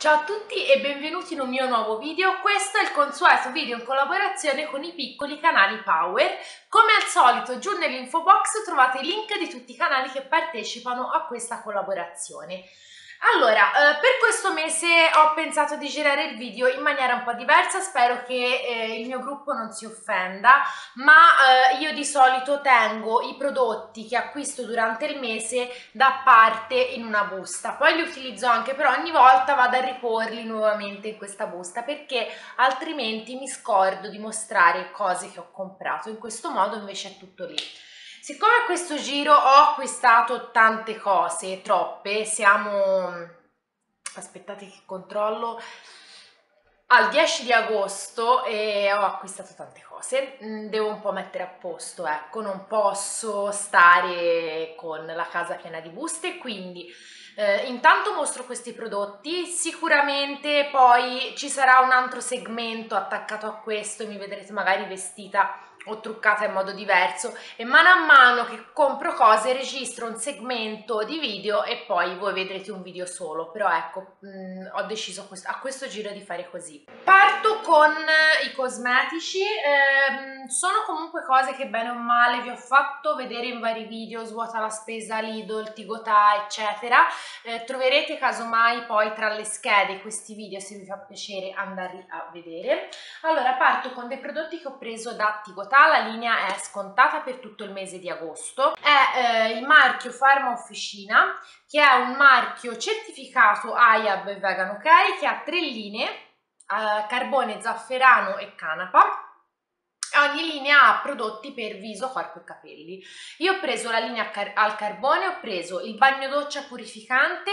Ciao a tutti e benvenuti in un mio nuovo video, questo è il consueto video in collaborazione con i piccoli canali Power. Come al solito giù nell'info box trovate i link di tutti i canali che partecipano a questa collaborazione. Allora, eh, per questo mese ho pensato di girare il video in maniera un po' diversa, spero che eh, il mio gruppo non si offenda, ma eh, io di solito tengo i prodotti che acquisto durante il mese da parte in una busta, poi li utilizzo anche però ogni volta vado a riporli nuovamente in questa busta perché altrimenti mi scordo di mostrare cose che ho comprato, in questo modo invece è tutto lì. Siccome a questo giro ho acquistato tante cose, troppe, siamo... aspettate che controllo al 10 di agosto e ho acquistato tante cose, mm, devo un po' mettere a posto, ecco, non posso stare con la casa piena di buste, quindi eh, intanto mostro questi prodotti, sicuramente poi ci sarà un altro segmento attaccato a questo e mi vedrete magari vestita o truccata in modo diverso e mano a mano che compro cose registro un segmento di video e poi voi vedrete un video solo. Però ecco mh, mm, ho deciso a questo giro di fare così. Parto con i cosmetici. Ehm, sono comunque cose che bene o male vi ho fatto vedere in vari video svuota la spesa Lidl, Tigotà eccetera. Eh, troverete casomai poi tra le schede questi video se vi fa piacere andarli a vedere. Allora parto con dei prodotti che ho preso da Tigotà la linea è scontata per tutto il mese di agosto, è eh, il marchio Pharma Officina che è un marchio certificato IAB Vegan OK? Che ha tre linee, eh, carbone, zafferano e canapa ogni linea ha prodotti per viso, corpo e capelli. Io ho preso la linea car al carbone, ho preso il bagno doccia purificante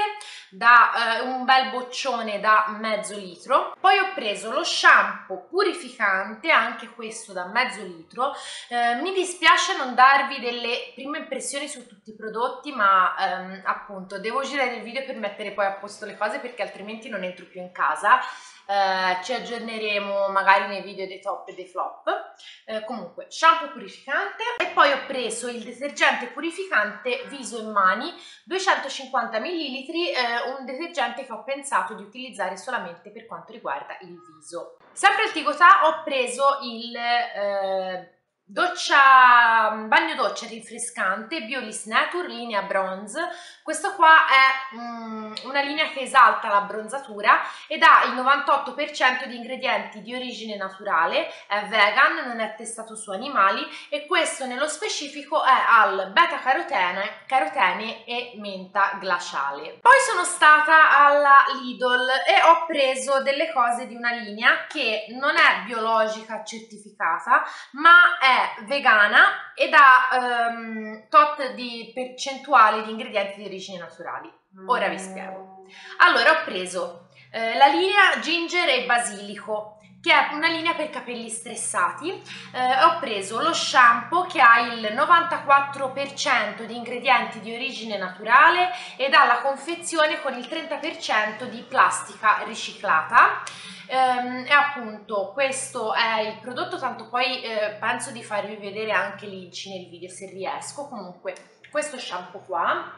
da eh, un bel boccione da mezzo litro, poi ho preso lo shampoo purificante, anche questo da mezzo litro. Eh, mi dispiace non darvi delle prime impressioni su tutti i prodotti, ma ehm, appunto devo girare il video per mettere poi a posto le cose perché altrimenti non entro più in casa eh, ci aggiorneremo magari nei video dei top e dei flop. Eh, comunque shampoo purificante. E poi ho preso il detergente purificante viso e mani 250 ml eh, un detergente che ho pensato di utilizzare solamente per quanto riguarda il viso. Sempre al Tigotà ho preso il eh, Doccia, bagno doccia rinfrescante Biolis Nature linea bronze questa qua è mm, una linea che esalta la bronzatura ed ha il 98% di ingredienti di origine naturale è vegan, non è testato su animali e questo nello specifico è al beta carotene, carotene e menta glaciale. Poi sono stata alla Lidl e ho preso delle cose di una linea che non è biologica certificata ma è vegana ed ha um, tot di percentuale di ingredienti di origine naturali. Ora vi spiego. Allora ho preso eh, la linea ginger e basilico che è una linea per capelli stressati. Eh, ho preso lo shampoo che ha il 94% di ingredienti di origine naturale ed ha la confezione con il 30% di plastica riciclata. Ehm, e appunto questo è il prodotto, tanto poi eh, penso di farvi vedere anche l'inci nel video se riesco. Comunque questo shampoo qua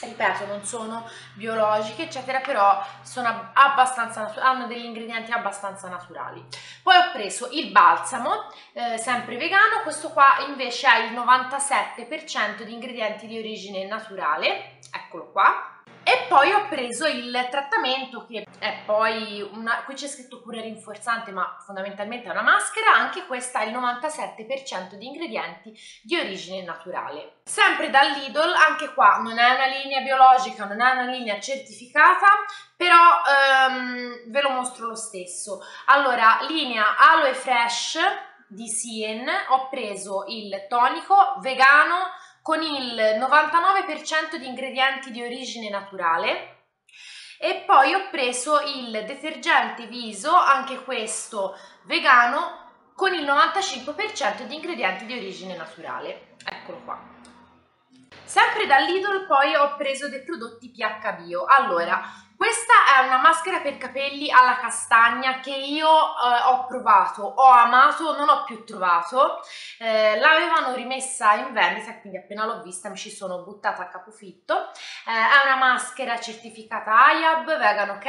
ripeto non sono biologiche eccetera però sono abbastanza hanno degli ingredienti abbastanza naturali. Poi ho preso il balsamo eh, sempre vegano questo qua invece ha il 97% di ingredienti di origine naturale eccolo qua e poi ho preso il trattamento che è poi una, qui c'è scritto pure rinforzante ma fondamentalmente è una maschera, anche questa ha il 97% di ingredienti di origine naturale. Sempre dal Lidl, anche qua non è una linea biologica, non è una linea certificata, però ehm, ve lo mostro lo stesso. Allora, linea Aloe Fresh di Sien, ho preso il tonico vegano con il 99% di ingredienti di origine naturale e poi ho preso il detergente viso, anche questo vegano, con il 95% di ingredienti di origine naturale. Eccolo qua. Sempre da Lidl poi ho preso dei prodotti pH bio. Allora, Questa è una maschera per capelli alla castagna che io eh, ho provato, ho amato, non ho più trovato. Eh, l'avevano rimessa in vendita, quindi appena l'ho vista mi ci sono buttata a capofitto. Eh, è una maschera certificata IAB, vegan ok,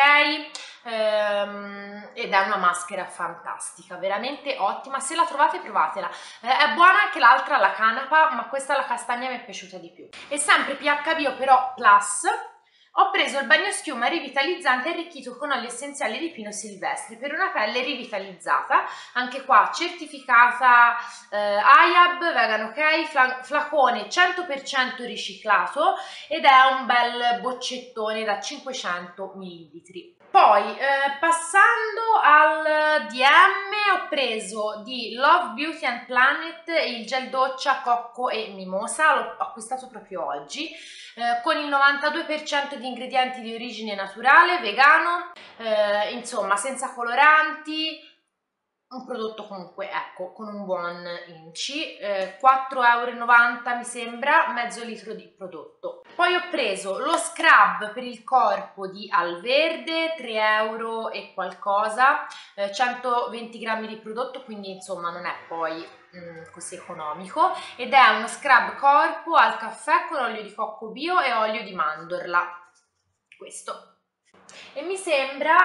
ehm, ed è una maschera fantastica, veramente ottima. Se la trovate provatela. Eh, è buona anche l'altra, la canapa, ma questa la castagna mi è piaciuta di più. È sempre PHB però Plus ho preso il bagno schiuma rivitalizzante arricchito con olio essenziale di pino silvestre per una pelle rivitalizzata, anche qua certificata eh, IAB, vegan ok, flacone 100% riciclato ed è un bel boccettone da 500 ml. Poi, eh, passando al DM, ho preso di Love Beauty and Planet il gel doccia cocco e mimosa, l'ho acquistato proprio oggi, eh, con il 92% di ingredienti di origine naturale, vegano, eh, insomma senza coloranti, un prodotto comunque ecco con un buon inci eh, 4,90 euro mi sembra mezzo litro di prodotto. Poi ho preso lo scrub per il corpo di Alverde 3 euro e qualcosa eh, 120 grammi di prodotto quindi insomma non è poi così economico ed è uno scrub corpo al caffè con olio di cocco bio e olio di mandorla. Questo. E mi sembra,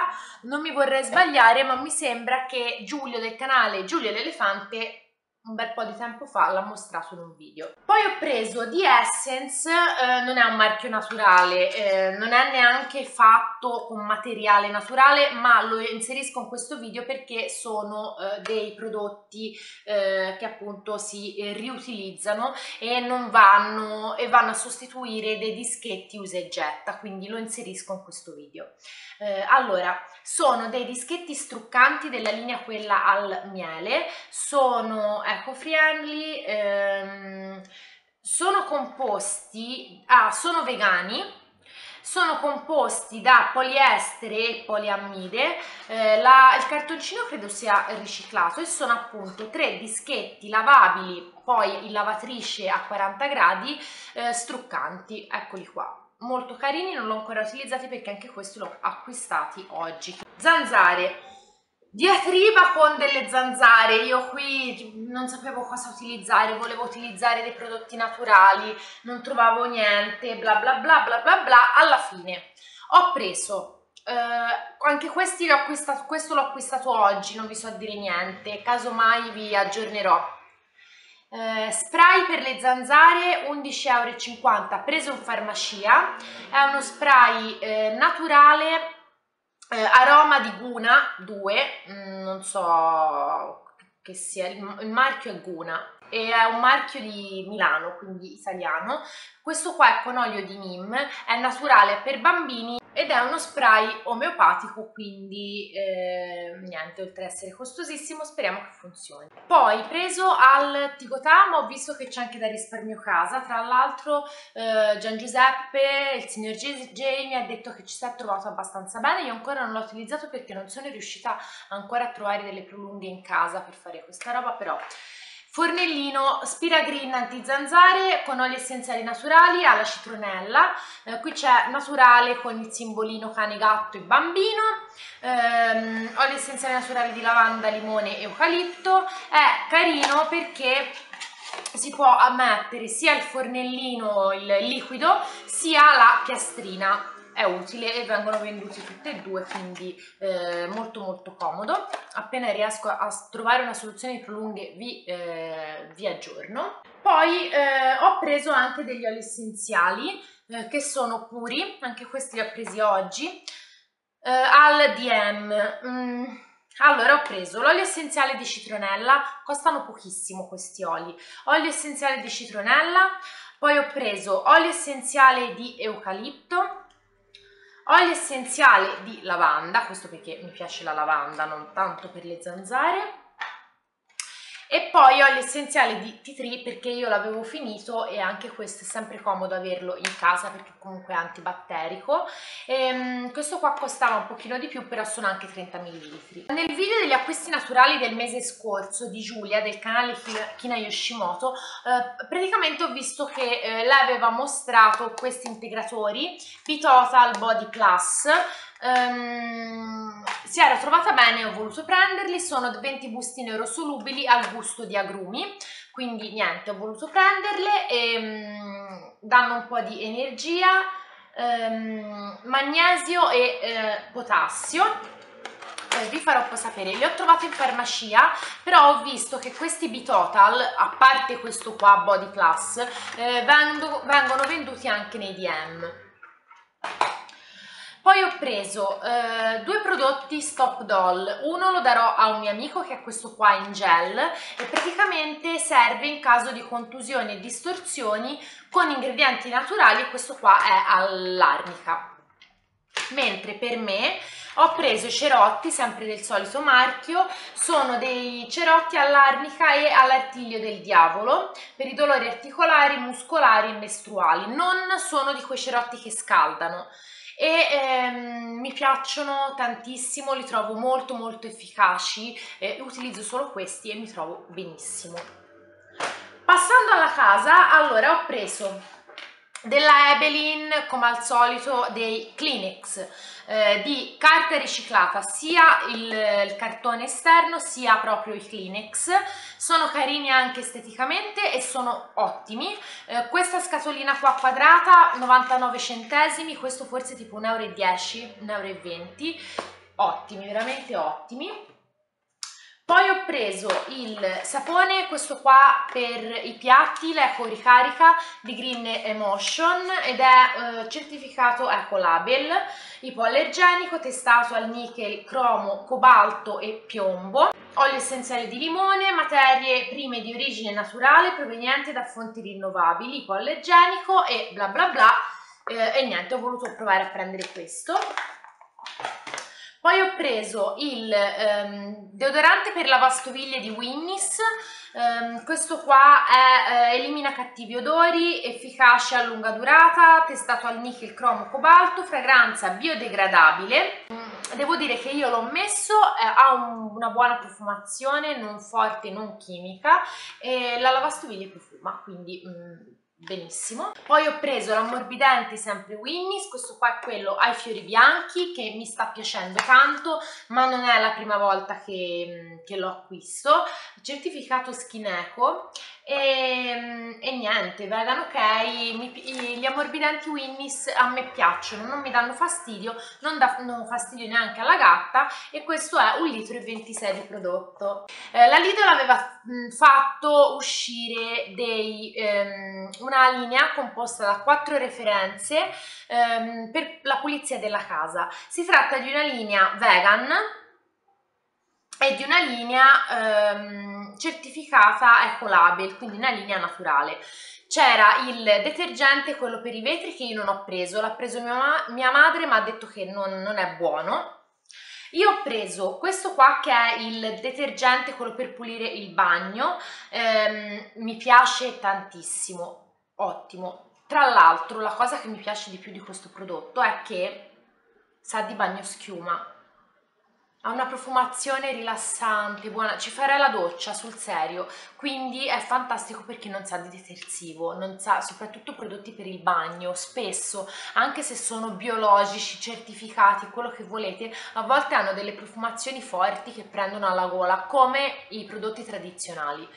non mi vorrei sbagliare, ma mi sembra che Giulio del canale Giulio l'Elefante un bel po' di tempo fa l'ha mostrato in un video. Poi ho preso di Essence, eh, non è un marchio naturale, eh, non è neanche fatto con materiale naturale, ma lo inserisco in questo video perché sono eh, dei prodotti eh, che appunto si eh, riutilizzano e non vanno, e vanno a sostituire dei dischetti usa e getta, quindi lo inserisco in questo video. Eh, allora, sono dei dischetti struccanti della linea quella al miele, sono eco-friendly, ehm, sono composti, ah, sono vegani, sono composti da poliestere e poliammide, eh, la, il cartoncino credo sia riciclato e sono appunto tre dischetti lavabili, poi in lavatrice a 40 gradi, eh, struccanti, eccoli qua molto carini, non l'ho ancora utilizzati perché anche questi l'ho acquistati oggi. Zanzare, diatriba con delle zanzare, io qui non sapevo cosa utilizzare, volevo utilizzare dei prodotti naturali, non trovavo niente, bla bla bla bla bla bla, alla fine ho preso, eh, anche questi l'ho acquistato, questo l'ho acquistato oggi, non vi so dire niente, casomai vi aggiornerò. Eh, spray per le zanzare 11,50 euro preso in farmacia è uno spray eh, naturale eh, aroma di Guna 2, mm, non so che sia, il, il marchio è Guna e è un marchio di Milano, quindi italiano. Questo qua è con olio di Nim, è naturale per bambini ed è uno spray omeopatico, quindi eh, niente, oltre ad essere costosissimo, speriamo che funzioni. Poi preso al Ticotam, ho visto che c'è anche da risparmio casa, tra l'altro eh, Gian Giuseppe, il signor J, J mi ha detto che ci si è trovato abbastanza bene, io ancora non l'ho utilizzato perché non sono riuscita ancora a trovare delle prolunghe in casa per fare questa roba, però Fornellino Spira Green anti-zanzare con oli essenziali naturali alla citronella, eh, qui c'è naturale con il simbolino cane, gatto e bambino, ehm, oli essenziali naturali di lavanda, limone e eucalipto, è carino perché si può ammettere sia il fornellino, il liquido, sia la piastrina è utile e vengono venduti tutte e due quindi eh, molto molto comodo. Appena riesco a trovare una soluzione di prolunghe vi, eh, vi aggiorno. Poi eh, ho preso anche degli oli essenziali eh, che sono puri anche questi li ho presi oggi. Eh, al DM mm. Allora ho preso l'olio essenziale di citronella, costano pochissimo questi oli, olio essenziale di citronella, poi ho preso olio essenziale di eucalipto, Olio essenziale di lavanda, questo perché mi piace la lavanda, non tanto per le zanzare. E poi ho l'essenziale di tea tree perché io l'avevo finito e anche questo è sempre comodo averlo in casa perché comunque è antibatterico. Ehm, questo qua costava un pochino di più però sono anche 30 ml nel video degli acquisti naturali del mese scorso di Giulia del canale Kina Yoshimoto eh, praticamente ho visto che eh, lei aveva mostrato questi integratori P-Total Body Plus um, si era trovata bene ho voluto prenderli sono 20 bustine eurosolubili al gusto di agrumi quindi niente ho voluto prenderle e um, danno un po' di energia um, magnesio e uh, potassio. Eh, vi farò poi sapere li ho trovati in farmacia però ho visto che questi B-Total a parte questo qua Body Plus eh, vengono venduti anche nei DM poi ho preso eh, due prodotti Stop Doll, uno lo darò a un mio amico che è questo qua in gel e praticamente serve in caso di contusioni e distorsioni con ingredienti naturali e questo qua è all'arnica. Mentre per me ho preso i cerotti, sempre del solito marchio, sono dei cerotti all'arnica e all'artiglio del diavolo per i dolori articolari, muscolari e mestruali. Non sono di quei cerotti che scaldano e ehm, mi piacciono tantissimo, li trovo molto molto efficaci, eh, utilizzo solo questi e mi trovo benissimo. Passando alla casa, allora ho preso della Ebelin come al solito dei Kleenex eh, di carta riciclata sia il, il, cartone esterno sia proprio i Kleenex. Sono carini anche esteticamente e sono ottimi. Eh, questa scatolina qua quadrata 99 centesimi questo forse tipo 1,10 euro 1,20 euro ottimi veramente ottimi poi ho preso il sapone, questo qua per i piatti, l'Eco Ricarica di Green Emotion ed è eh, certificato Ecolabel, ipoallergenico, testato al nickel, cromo, cobalto e piombo. Olio essenziale di limone, materie prime di origine naturale provenienti da fonti rinnovabili, ipoallergenico e bla bla bla. Eh, e niente, ho voluto provare a prendere questo. Poi ho preso il um, deodorante per lavastoviglie di Winnis, um, questo qua è, uh, elimina cattivi odori, efficace a lunga durata, testato al nickel cromo cobalto, fragranza biodegradabile. Devo dire che io l'ho messo, eh, ha un, una buona profumazione, non forte, non chimica e la lavastoviglie profuma, quindi... Mm, benissimo. Poi ho preso l'ammorbidente sempre Winnie's questo qua è quello ai fiori bianchi che mi sta piacendo tanto ma non è la prima volta che, che lo acquisto. Certificato Skin Eco e, e niente, vegan ok, gli ammorbidenti Winnie's a me piacciono, non mi danno fastidio, non danno fastidio neanche alla gatta e questo è un litro e 26 di prodotto. Eh, la Lidl aveva fatto uscire dei, ehm, una linea composta da quattro referenze ehm, per la pulizia della casa. Si tratta di una linea vegan e di una linea ehm, certificata Ecolabel, quindi una linea naturale. C'era il detergente, quello per i vetri, che io non ho preso, l'ha preso mia, ma mia madre, ma ha detto che non, non è buono. Io ho preso questo qua che è il detergente, quello per pulire il bagno, ehm, mi piace tantissimo, ottimo. Tra l'altro la cosa che mi piace di più di questo prodotto è che sa di bagno schiuma, ha una profumazione rilassante, buona, ci farei la doccia sul serio, quindi è fantastico perché non sa di detersivo, non sa, soprattutto prodotti per il bagno, spesso, anche se sono biologici, certificati, quello che volete, a volte hanno delle profumazioni forti che prendono alla gola, come i prodotti tradizionali.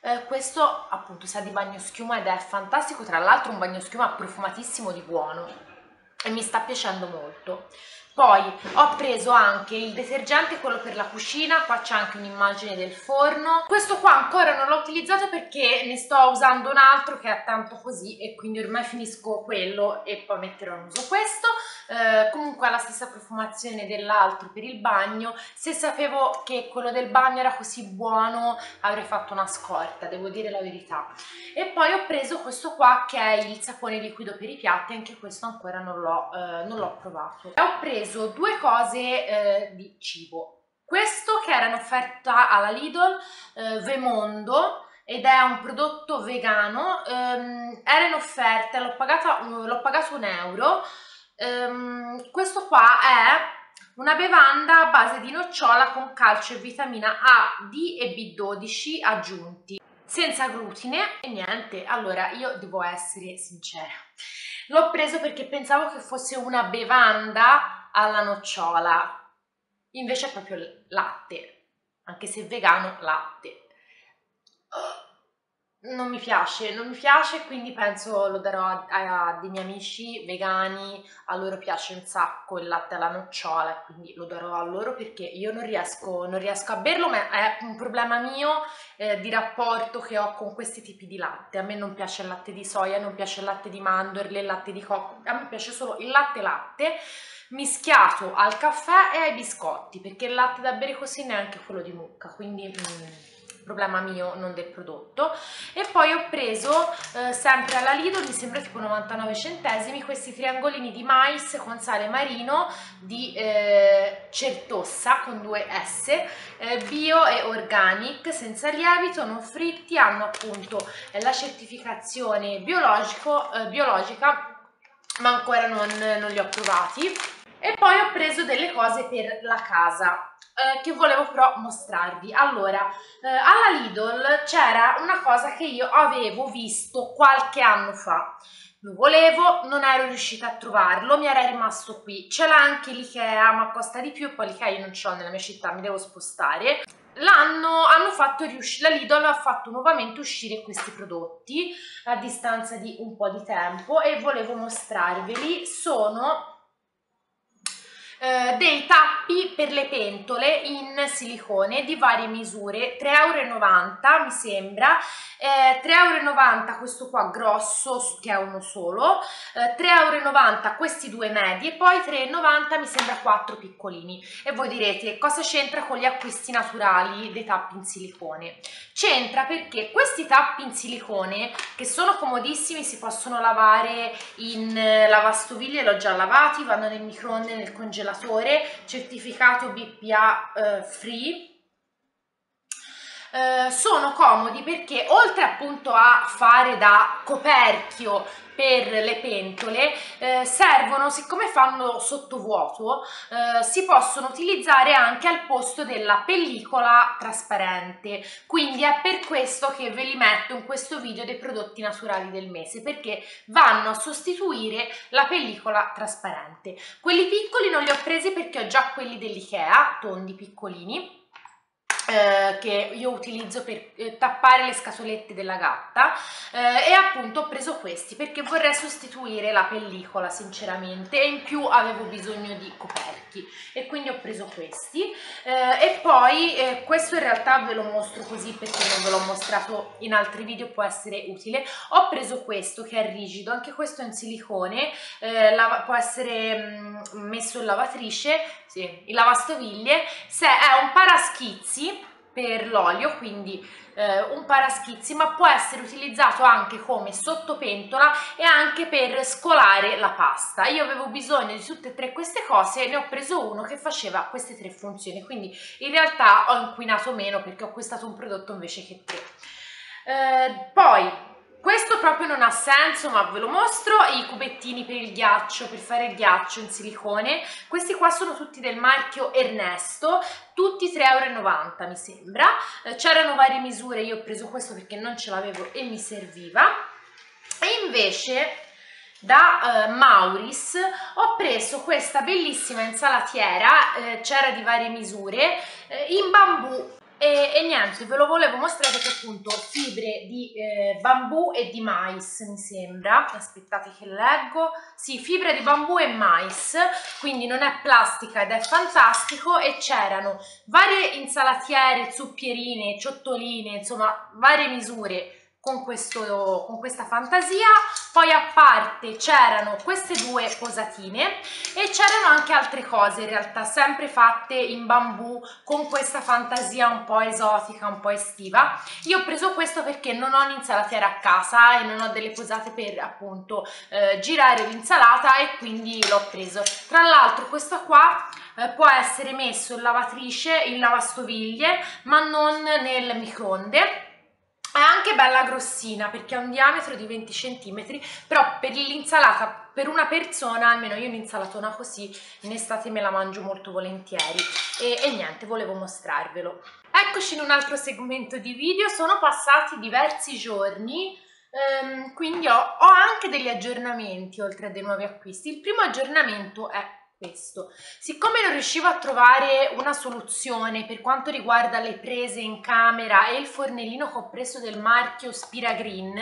Eh, questo appunto sa di bagno schiuma ed è fantastico, tra l'altro un bagno schiuma profumatissimo di buono. E mi sta piacendo molto. Poi ho preso anche il detergente, quello per la cucina, qua c'è anche un'immagine del forno. Questo qua ancora non l'ho utilizzato perché ne sto usando un altro che è tanto così e quindi ormai finisco quello e poi metterò in uso questo. Eh, comunque ha la stessa profumazione dell'altro per il bagno. Se sapevo che quello del bagno era così buono avrei fatto una scorta, devo dire la verità. E poi ho preso questo qua che è il sapone liquido per i piatti, anche questo ancora non l'ho eh, provato. E ho preso due cose eh, di cibo questo che era in offerta alla Lidl, eh, Vemondo, ed è un prodotto vegano, ehm, era in offerta, l'ho pagato un euro, ehm, questo qua è una bevanda a base di nocciola con calcio e vitamina A, D e B12 aggiunti, senza glutine e niente. Allora, io devo essere sincera. L'ho preso perché pensavo che fosse una bevanda alla nocciola, invece è proprio latte, anche se vegano latte non mi piace, non mi piace, quindi penso lo darò a, a, dei miei amici vegani, a loro piace un sacco il latte alla nocciola, quindi lo darò a loro perché io non riesco, non riesco a berlo, ma è un problema mio eh, di rapporto che ho con questi tipi di latte. A me non piace il latte di soia, non piace il latte di mandorle, il latte di cocco, a me piace solo il latte latte mischiato al caffè e ai biscotti, perché il latte da bere così neanche quello di mucca, quindi... Mm, problema mio, non del prodotto. E poi ho preso, eh, sempre alla Lidl, mi sembra tipo 99 centesimi, questi triangolini di mais con sale marino di eh, Certossa con due S, eh, bio e organic, senza lievito, non fritti, hanno appunto eh, la certificazione biologico, eh, biologica, ma ancora non, non li ho provati. E poi ho preso delle cose per la casa eh, che volevo però mostrarvi. Allora, eh, alla Lidl c'era una cosa che io avevo visto qualche anno fa. Lo volevo, non ero riuscita a trovarlo, mi era rimasto qui. Ce l'ha anche l'Ikea, ma costa di più, poi l'Ikea io non ce l'ho nella mia città, mi devo spostare. L'hanno hanno fatto riuscire, la Lidl ha fatto nuovamente uscire questi prodotti a distanza di un po' di tempo e volevo mostrarveli. Sono eh, dei tappi per le pentole in silicone di varie misure. 3,90 euro mi sembra. Eh, 3,90 euro questo qua grosso che è uno solo. Eh, 3,90 euro questi due medi e poi 3,90 mi sembra quattro piccolini. E voi direte cosa c'entra con gli acquisti naturali dei tappi in silicone? C'entra perché questi tappi in silicone che sono comodissimi si possono lavare in eh, lavastoviglie l'ho già lavati vanno nel microonde nel congelatore congelatore certificato BPA eh, free eh, sono comodi perché oltre appunto a fare da coperchio per le pentole eh, servono, siccome fanno sottovuoto, eh, si possono utilizzare anche al posto della pellicola trasparente. Quindi è per questo che ve li metto in questo video dei prodotti naturali del mese, perché vanno a sostituire la pellicola trasparente. Quelli piccoli non li ho presi perché ho già quelli dell'Ikea, tondi piccolini, eh, che io utilizzo per eh, tappare le scatolette della gatta eh, e appunto ho preso questi perché vorrei sostituire la pellicola sinceramente e in più avevo bisogno di coperchi e quindi ho preso questi eh, e poi questo in realtà ve lo mostro così perché non ve l'ho mostrato in altri video può essere utile ho preso questo che è rigido anche questo è in silicone può essere mh, mm, messo in lavatrice sì, in lavastoviglie se è un paraschizzi per l'olio, quindi eh, un paraschizzi, ma può essere utilizzato anche come sottopentola e anche per scolare la pasta. Io avevo bisogno di tutte e tre queste cose e ne ho preso uno che faceva queste tre funzioni, quindi in realtà ho inquinato meno perché ho acquistato un prodotto invece che tre. Eh, poi questo proprio non ha senso, ma ve lo mostro, i cubettini per il ghiaccio, per fare il ghiaccio in silicone. Questi qua sono tutti del marchio Ernesto, tutti 3,90 euro mi sembra. Eh, c'erano varie misure, io ho preso questo perché non ce l'avevo e mi serviva. E invece da uh, Mauris ho preso questa bellissima insalatiera, eh, c'era di varie misure, eh, in bambù e, e, niente, ve lo volevo mostrare che appunto fibre di eh, bambù e di mais mi sembra, aspettate che leggo, sì, fibre di bambù e mais, quindi non è plastica ed è fantastico. E c'erano varie insalatiere, zucchierine, ciottoline, insomma varie misure con, questo, con questa fantasia. Poi a parte c'erano queste due posatine e c'erano anche altre cose in realtà sempre fatte in bambù con questa fantasia un po' esotica un po' estiva. Io ho preso questo perché non ho un'insalatiera a casa e non ho delle posate per appunto eh, girare l'insalata e quindi l'ho preso. Tra l'altro questo qua eh, può essere messo in lavatrice in lavastoviglie ma non nel microonde è anche bella grossina perché ha un diametro di 20 cm, però per l'insalata, per una persona, almeno io un'insalatona così, in estate me la mangio molto volentieri. E, e niente, volevo mostrarvelo. Eccoci in un altro segmento di video, sono passati diversi giorni, ehm, quindi ho, ho anche degli aggiornamenti oltre a dei nuovi acquisti. Il primo aggiornamento è questo. Siccome non riuscivo a trovare una soluzione per quanto riguarda le prese in camera e il fornellino che ho preso del marchio Spira Green,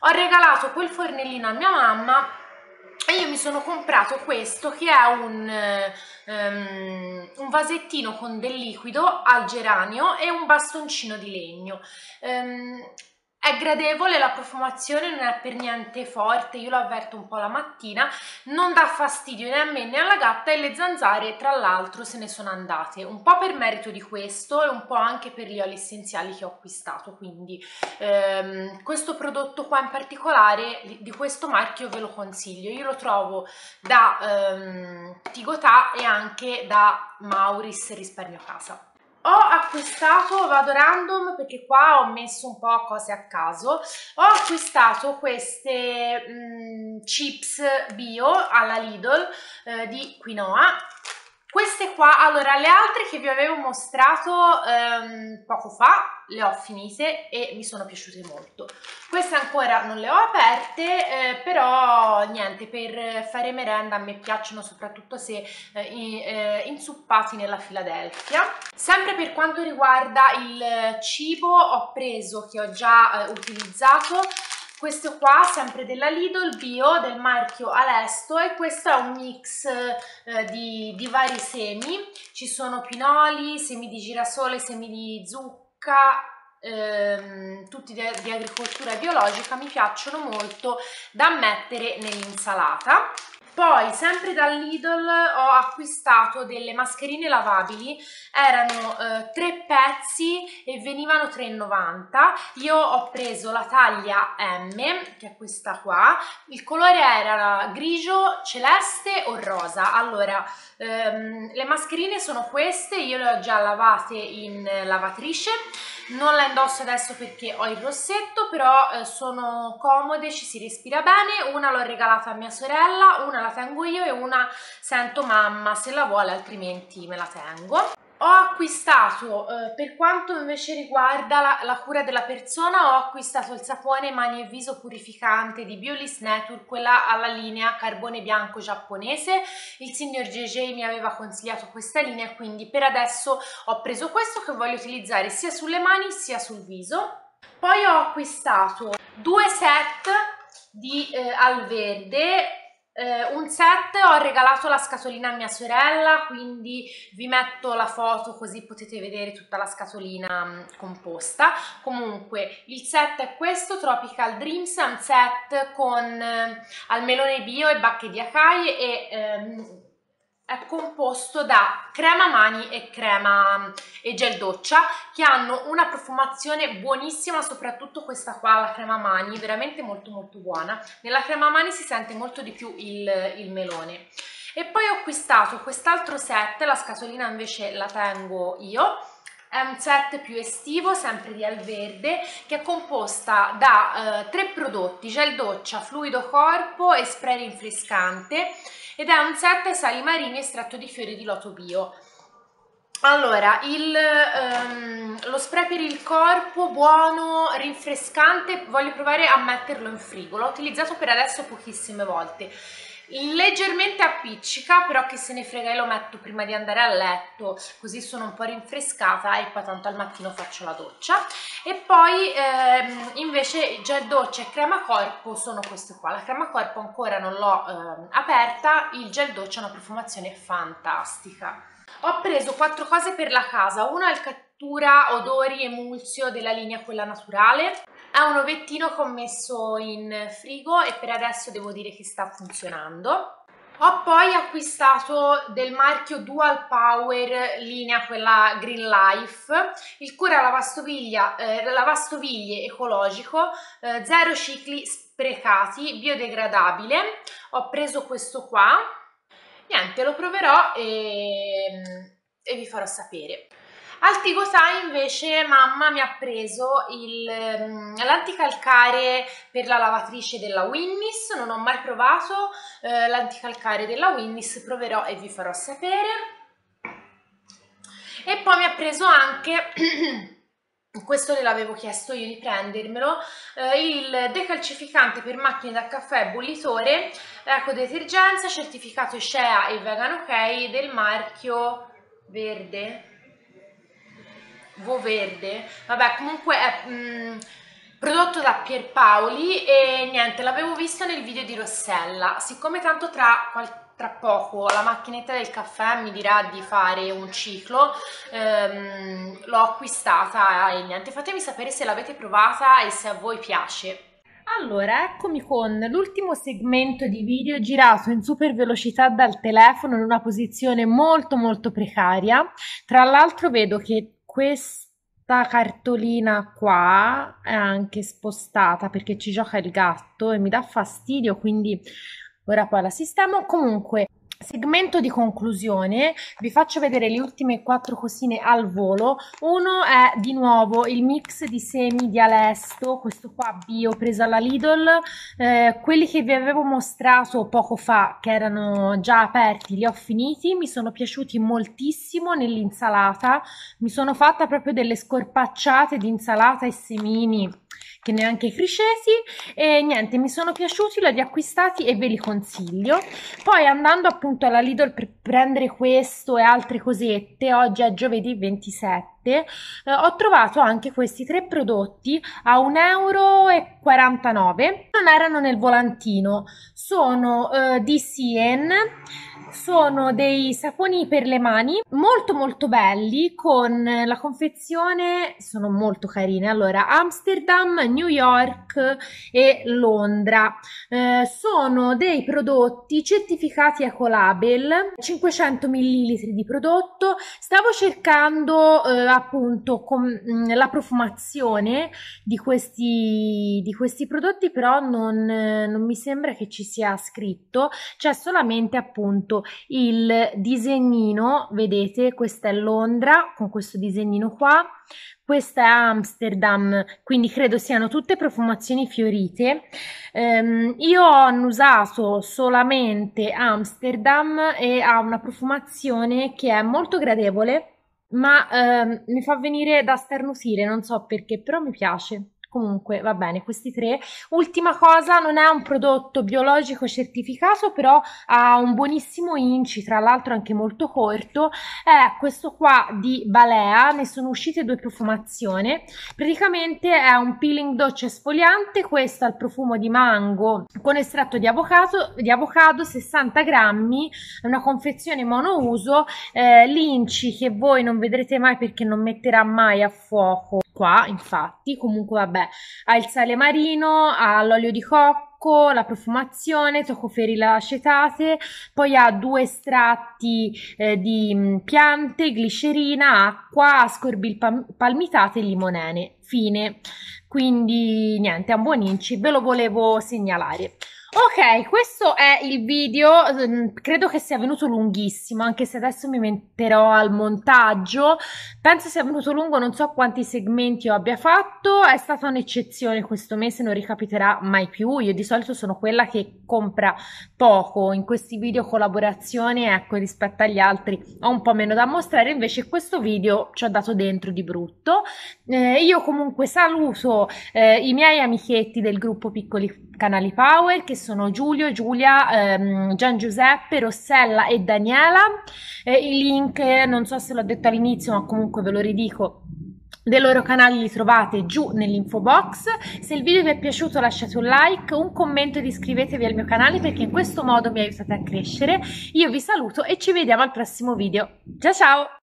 ho regalato quel fornellino a mia mamma e io mi sono comprato questo che è un, um, un vasettino con del liquido al geranio e un bastoncino di legno. Um, è gradevole, la profumazione non è per niente forte, io lo avverto un po' la mattina, non dà fastidio né a me né alla gatta e le zanzare tra l'altro se ne sono andate, un po' per merito di questo e un po' anche per gli oli essenziali che ho acquistato, quindi ehm, questo prodotto qua in particolare di questo marchio ve lo consiglio, io lo trovo da ehm, Tigotà e anche da Mauris Risparmio Casa ho acquistato, vado random perché qua ho messo un po' cose a caso, ho acquistato queste mh, chips bio alla Lidl eh, di quinoa queste qua, allora le altre che vi avevo mostrato ehm, poco fa le ho finite e mi sono piaciute molto. Queste ancora non le ho aperte, eh, però niente, per fare merenda a me piacciono soprattutto se eh, eh, insuppati nella Philadelphia. Sempre per quanto riguarda il cibo ho preso, che ho già eh, utilizzato, questo qua sempre della Lidl bio del marchio Alesto e questo è un mix eh, di, di, vari semi ci sono pinoli, semi di girasole, semi di zucca ehm, tutti di, di agricoltura biologica mi piacciono molto da mettere nell'insalata poi, sempre dal Lidl, ho acquistato delle mascherine lavabili, erano eh, tre pezzi e venivano 3,90. Io ho preso la taglia M, che è questa qua, il colore era grigio, celeste o rosa. Allora, ehm, le mascherine sono queste, io le ho già lavate in lavatrice, non la indosso adesso perché ho il rossetto, però eh, sono comode, ci si respira bene, una l'ho regalata a mia sorella, una la tengo io e una sento mamma se la vuole, altrimenti me la tengo. Ho acquistato, eh, per quanto invece riguarda la, la, cura della persona, ho acquistato il sapone mani e viso purificante di Biolis Nature, quella alla linea carbone bianco giapponese. Il signor JJ mi aveva consigliato questa linea, quindi per adesso ho preso questo che voglio utilizzare sia sulle mani sia sul viso. Poi ho acquistato due set di eh, al verde eh, un set ho regalato la scatolina a mia sorella quindi vi metto la foto così potete vedere tutta la scatolina mh, mm, composta. Comunque il set è questo Tropical Dreams un set con eh, almelone bio e bacche di acai e ehm, è composto da crema mani e crema e gel doccia che hanno una profumazione buonissima soprattutto questa qua la crema mani veramente molto molto buona. Nella crema mani si sente molto di più il, il melone. E poi ho acquistato quest'altro set la scatolina invece la tengo io. È un set più estivo, sempre di Alverde, che è composta da eh, tre prodotti, gel doccia, fluido corpo e spray rinfrescante ed è un set sali marini estratto di fiori di loto bio. Allora, il, um, lo spray per il corpo buono, rinfrescante, voglio provare a metterlo in frigo, l'ho utilizzato per adesso pochissime volte leggermente appiccica però che se ne frega io lo metto prima di andare a letto così sono un po' rinfrescata e poi tanto al mattino faccio la doccia. E poi ehm, invece gel doccia e crema corpo sono queste qua. La crema corpo ancora non l'ho ehm, aperta il gel doccia ha una profumazione fantastica. Ho preso quattro cose per la casa. Una è il cattura odori emulsio della linea quella naturale è un ovettino che ho messo in frigo e per adesso devo dire che sta funzionando. Ho poi acquistato del marchio Dual Power linea quella Green Life, il cura lavastoviglie, eh, lavastoviglie ecologico, eh, zero cicli sprecati, biodegradabile. Ho preso questo qua, niente lo proverò e, e vi farò sapere. Al Tigotà invece mamma mi ha preso mm, l'anticalcare per la lavatrice della Winnis, non ho mai provato eh, l'anticalcare della Winnis, proverò e vi farò sapere. E poi mi ha preso anche... questo gliel'avevo chiesto io di prendermelo, eh, il decalcificante per macchine da caffè bollitore, ecco detergenza, certificato Shea e Vegan OK del marchio verde, Vo Verde, vabbè comunque è mh, mm, prodotto da Pierpaoli e niente, l'avevo visto nel video di Rossella, siccome tanto tra, tra, poco la macchinetta del caffè mi dirà di fare un ciclo, ehm, l'ho acquistata e niente, fatemi sapere se l'avete provata e se a voi piace. Allora, eccomi con l'ultimo segmento di video girato in super velocità dal telefono in una posizione molto molto precaria. Tra l'altro vedo che questa cartolina qua è anche spostata perché ci gioca il gatto e mi dà fastidio, quindi ora poi la sistemo. Comunque, Segmento di conclusione, vi faccio vedere le ultime quattro cosine al volo. Uno è di nuovo il mix di semi di Alesto, questo qua bio preso alla Lidl. Eh, quelli che vi avevo mostrato poco fa, che erano già aperti, li ho finiti. Mi sono piaciuti moltissimo nell'insalata. Mi sono fatta proprio delle scorpacciate di insalata e semini che neanche crescesi e niente mi sono piaciuti li ho riacquistati e ve li consiglio. Poi andando appunto alla Lidl per prendere questo e altre cosette oggi è giovedì 27 eh, ho trovato anche questi tre prodotti a 1,49 euro non erano nel volantino sono eh, di Sien sono dei saponi per le mani molto molto belli con la confezione sono molto carine. Allora Amsterdam New York e Londra. Eh, sono dei prodotti certificati Ecolabel 500 ml di prodotto. Stavo cercando eh, appunto mm, la profumazione di questi di questi prodotti però non, non mi sembra che ci sia scritto. C'è solamente appunto il disegnino, vedete, questa è Londra con questo disegnino qua, questa è Amsterdam, quindi credo siano tutte profumazioni fiorite. Um, io ho annusato solamente Amsterdam e ha una profumazione che è molto gradevole, ma um, mi fa venire da sternusire, non so perché, però mi piace. Comunque va bene, questi tre. Ultima cosa, non è un prodotto biologico certificato, però ha un buonissimo inci, tra l'altro anche molto corto. È questo qua di Balea, ne sono uscite due profumazioni. Praticamente è un peeling doccia esfoliante, questo ha il profumo di mango con estratto di avocado, di avocado 60 grammi, è una confezione monouso. Eh, l'inci che voi non vedrete mai perché non metterà mai a fuoco qua, infatti, comunque vabbè, ha il sale marino, ha l'olio di cocco, la profumazione, toccoferile acetate, poi ha due estratti eh, di mm, piante, glicerina, acqua, ascorbil palmitate e limonene. Fine. Quindi niente, è un buon inci, ve lo volevo segnalare. Ok, questo è il video, mm, credo che sia venuto lunghissimo, anche se adesso mi metterò al montaggio. Penso sia venuto lungo, non so quanti segmenti io abbia fatto, è stata un'eccezione questo mese, non ricapiterà mai più. Io di solito sono quella che compra poco in questi video collaborazioni, ecco, rispetto agli altri ho un po' meno da mostrare, invece questo video ci ho dato dentro di brutto. Eh, io comunque saluto eh, i miei amichetti del gruppo Piccoli canali Power che sono Giulio, Giulia, ehm, Gian Giuseppe, Rossella e Daniela. Eh, I link, non so se l'ho detto all'inizio, ma comunque ve lo ridico dei loro canali li trovate giù nell'info box. Se il video vi è piaciuto lasciate un like, un commento ed iscrivetevi al mio canale perché in questo modo mi aiutate a crescere. Io vi saluto e ci vediamo al prossimo video. Ciao ciao!